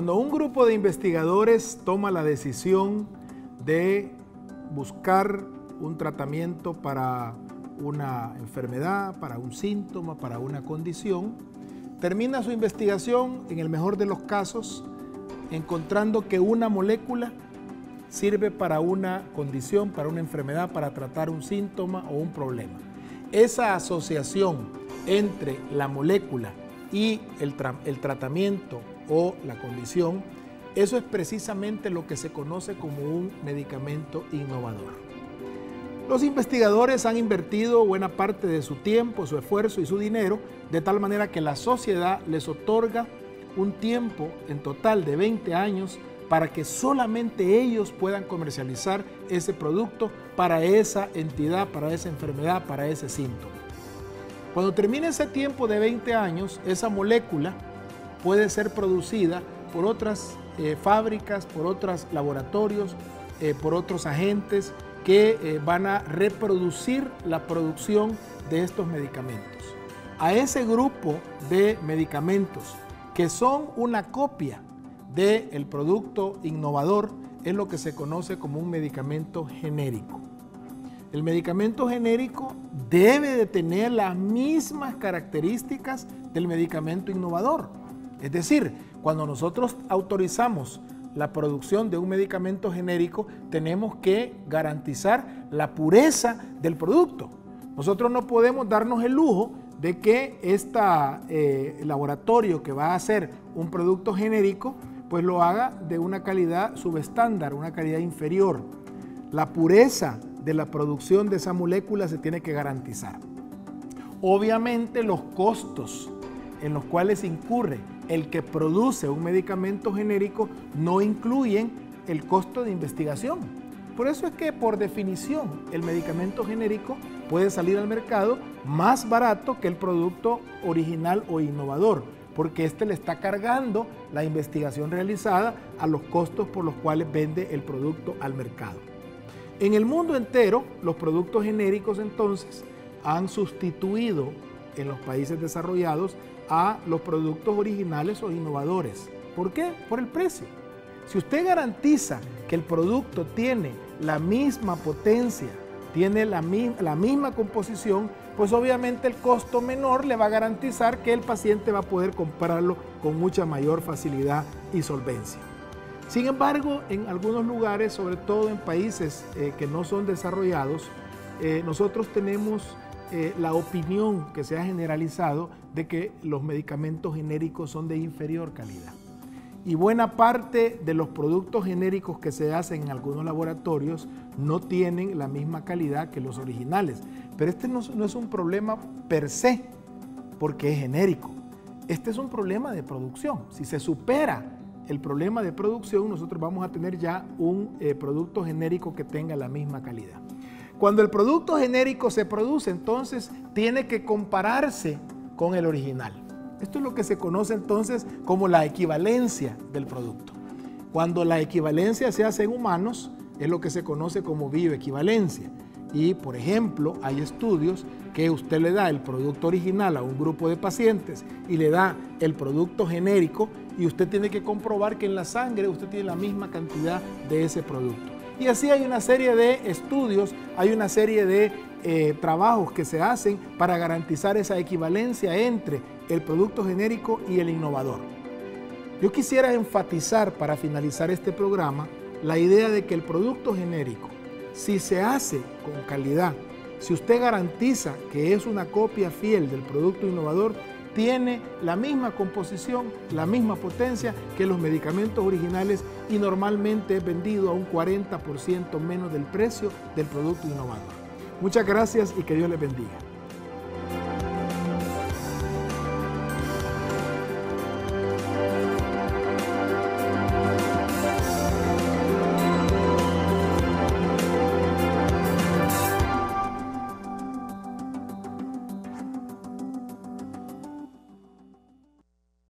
Cuando un grupo de investigadores toma la decisión de buscar un tratamiento para una enfermedad, para un síntoma, para una condición, termina su investigación, en el mejor de los casos, encontrando que una molécula sirve para una condición, para una enfermedad, para tratar un síntoma o un problema. Esa asociación entre la molécula y el, el tratamiento o la condición, eso es precisamente lo que se conoce como un medicamento innovador. Los investigadores han invertido buena parte de su tiempo, su esfuerzo y su dinero, de tal manera que la sociedad les otorga un tiempo en total de 20 años para que solamente ellos puedan comercializar ese producto para esa entidad, para esa enfermedad, para ese síntoma. Cuando termine ese tiempo de 20 años, esa molécula puede ser producida por otras eh, fábricas, por otros laboratorios, eh, por otros agentes, que eh, van a reproducir la producción de estos medicamentos. A ese grupo de medicamentos que son una copia del producto innovador es lo que se conoce como un medicamento genérico. El medicamento genérico debe de tener las mismas características del medicamento innovador. Es decir, cuando nosotros autorizamos la producción de un medicamento genérico, tenemos que garantizar la pureza del producto. Nosotros no podemos darnos el lujo de que este laboratorio que va a hacer un producto genérico, pues lo haga de una calidad subestándar, una calidad inferior. La pureza de la producción de esa molécula se tiene que garantizar. Obviamente los costos en los cuales incurre el que produce un medicamento genérico no incluyen el costo de investigación. Por eso es que por definición el medicamento genérico puede salir al mercado más barato que el producto original o innovador, porque este le está cargando la investigación realizada a los costos por los cuales vende el producto al mercado. En el mundo entero, los productos genéricos entonces han sustituido en los países desarrollados a los productos originales o innovadores. ¿Por qué? Por el precio. Si usted garantiza que el producto tiene la misma potencia, tiene la, misma composición, pues obviamente el costo menor le va a garantizar que el paciente va a poder comprarlo con mucha mayor facilidad y solvencia. Sin embargo, en algunos lugares, sobre todo en países eh, que no son desarrollados, eh, nosotros tenemos eh, la opinión que se ha generalizado de que los medicamentos genéricos son de inferior calidad. Y buena parte de los productos genéricos que se hacen en algunos laboratorios no tienen la misma calidad que los originales. Pero este no, es un problema per se, porque es genérico. Este es un problema de producción. Si se supera el problema de producción, nosotros vamos a tener ya un eh, producto genérico que tenga la misma calidad. Cuando el producto genérico se produce, entonces tiene que compararse con el original. Esto es lo que se conoce entonces como la equivalencia del producto. Cuando la equivalencia se hace en humanos, es lo que se conoce como bioequivalencia. Y, por ejemplo, hay estudios que usted le da el producto original a un grupo de pacientes y le da el producto genérico y usted tiene que comprobar que en la sangre usted tiene la misma cantidad de ese producto. Y así hay una serie de estudios, hay una serie de eh, trabajos que se hacen para garantizar esa equivalencia entre el producto genérico y el innovador. Yo quisiera enfatizar para finalizar este programa la idea de que el producto genérico, si se hace con calidad, si usted garantiza que es una copia fiel del producto innovador, tiene la misma composición, la misma potencia que los medicamentos originales y normalmente es vendido a un 40% menos del precio del producto innovador. Muchas gracias y que Dios les bendiga.